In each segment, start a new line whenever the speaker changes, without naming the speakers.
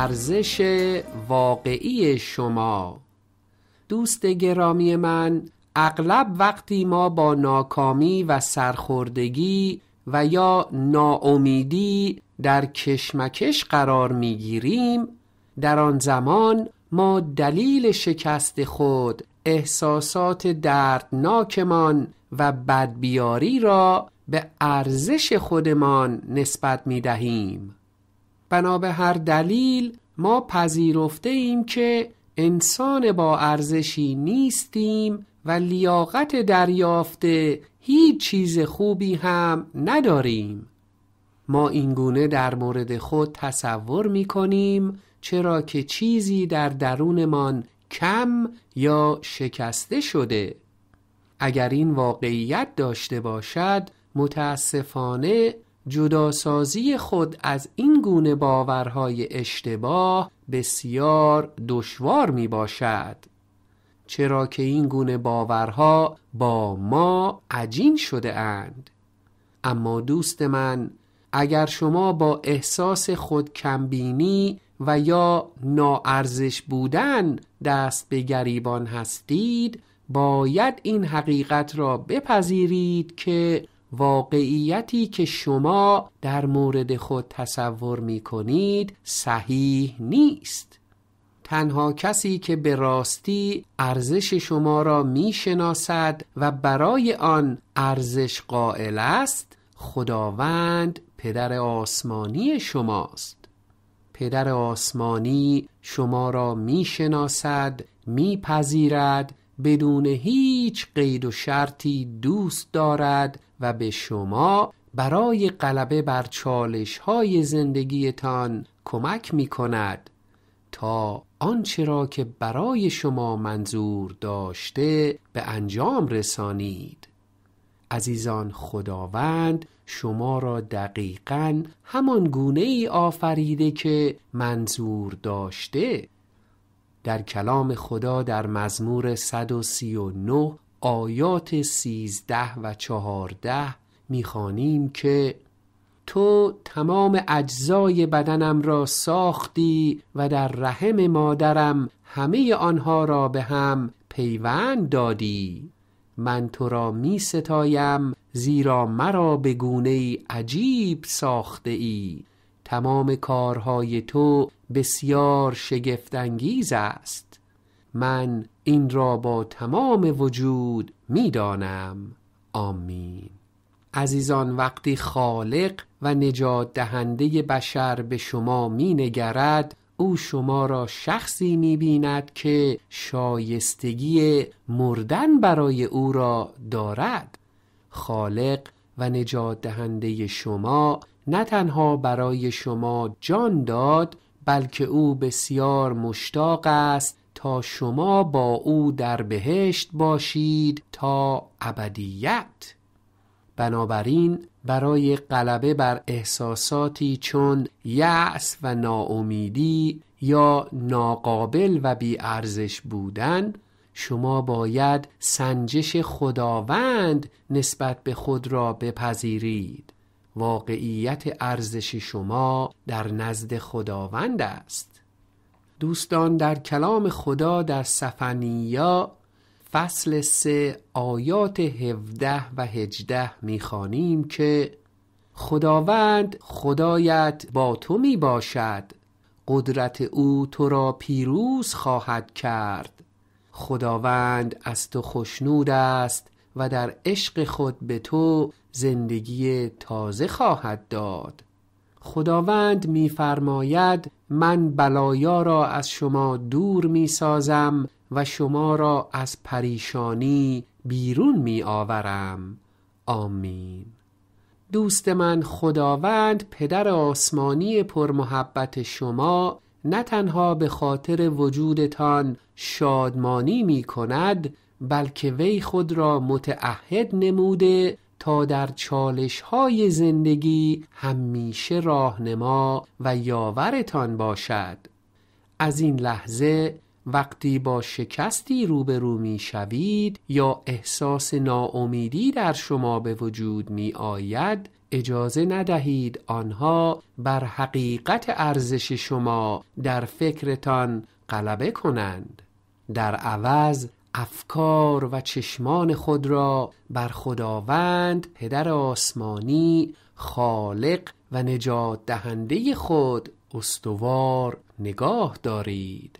ارزش واقعی شما. دوست گرامی من اغلب وقتی ما با ناکامی و سرخوردگی و یا ناامیدی در کشمکش قرار می‌گیریم در آن زمان ما دلیل شکست خود احساسات دردناکمان و بدبیاری را به ارزش خودمان نسبت می دهیم بنا به هر دلیل ما پذیرفته ایم که انسان با ارزشی نیستیم و لیاقت دریافته هیچ چیز خوبی هم نداریم. ما اینگونه در مورد خود تصور می کنیم چرا که چیزی در درونمان کم یا شکسته شده. اگر این واقعیت داشته باشد متاسفانه جداسازی خود از این گونه باورهای اشتباه بسیار دشوار می باشد چرا که این گونه باورها با ما عجین شده اند. اما دوست من اگر شما با احساس خود کمبینی و یا ناارزش بودن دست به گریبان هستید باید این حقیقت را بپذیرید که واقعیتی که شما در مورد خود تصور می کنید صحیح نیست. تنها کسی که به راستی ارزش شما را می شناسد و برای آن ارزش قائل است خداوند پدر آسمانی شماست. پدر آسمانی شما را می شناسد می پذیرد بدون هیچ قید و شرطی دوست دارد و به شما برای غلبه بر چالش های زندگیتان کمک می کند تا آنچه را که برای شما منظور داشته به انجام رسانید. عزیزان خداوند شما را دقیقا همان گونه ای آفریده که منظور داشته در کلام خدا در مزمور 139 آیات 13 و 14 می‌خوانیم که تو تمام اجزای بدنم را ساختی و در رحم مادرم همه آنها را به هم پیوند دادی. من تو را می ستایم زیرا مرا به گونه عجیب ساخته ای. تمام کارهای تو بسیار شگفتانگیز است. من این را با تمام وجود می‌دانم. آمین. عزیزان وقتی خالق و نجات دهنده بشر به شما می نگرد او شما را شخصی می بیند که شایستگی مردن برای او را دارد. خالق و نجات دهنده شما نه تنها برای شما جان داد بلکه او بسیار مشتاق است تا شما با او در بهشت باشید تا ابدیت. بنابراین برای غلبه بر احساساتی چون یأس و ناامیدی یا ناقابل و بیارزش بودن شما باید سنجش خداوند نسبت به خود را بپذیرید. واقعیت ارزش شما در نزد خداوند است. دوستان در کلام خدا در سفنیا فصل سه آیات هفده و هجده می‌خوانیم که خداوند خدایت با تو می باشد قدرت او تو را پیروز خواهد کرد. خداوند از تو خشنود است و در عشق خود به تو زندگی تازه خواهد داد. خداوند میفرماید من بلایا را از شما دور می سازم و شما را از پریشانی بیرون می آورم آمین. دوست من خداوند پدر آسمانی پرمحبت شما نه تنها به خاطر وجودتان شادمانی می کند بلکه وی خود را متعهد نموده تا در چالش های زندگی همیشه راهنما و یاورتان باشد. از این لحظه وقتی با شکستی روبرو می شوید یا احساس ناامیدی در شما به وجود می آید اجازه ندهید آنها بر حقیقت ارزش شما در فکرتان غلبه کنند. در عوض افکار و چشمان خود را بر خداوند پدر آسمانی خالق و نجات دهنده خود استوار نگاه دارید.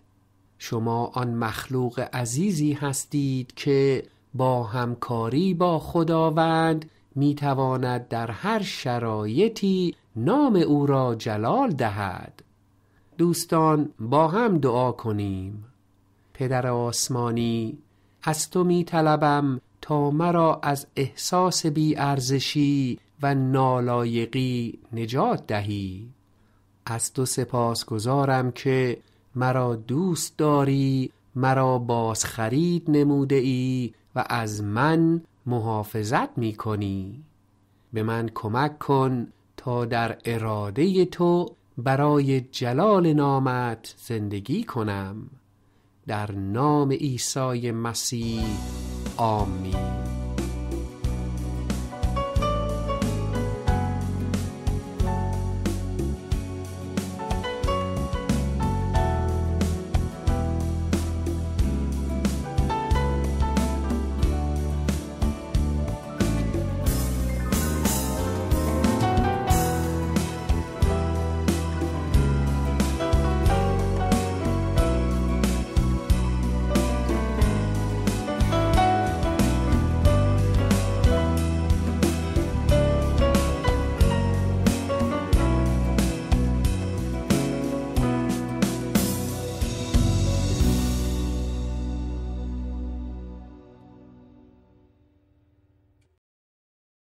شما آن مخلوق عزیزی هستید که با همکاری با خداوند می تواند در هر شرایطی نام او را جلال دهد. دوستان با هم دعا کنیم. پدر آسمانی از تو می طلبم تا مرا از احساس بی ارزشی و نالایقی نجات دهی. از تو سپاس گذارم که مرا دوست داری مرا باز خرید نموده ای و از من محافظت می کنی به من کمک کن تا در اراده تو برای جلال نامت زندگی کنم. در نام عیسی مسیح. آمین.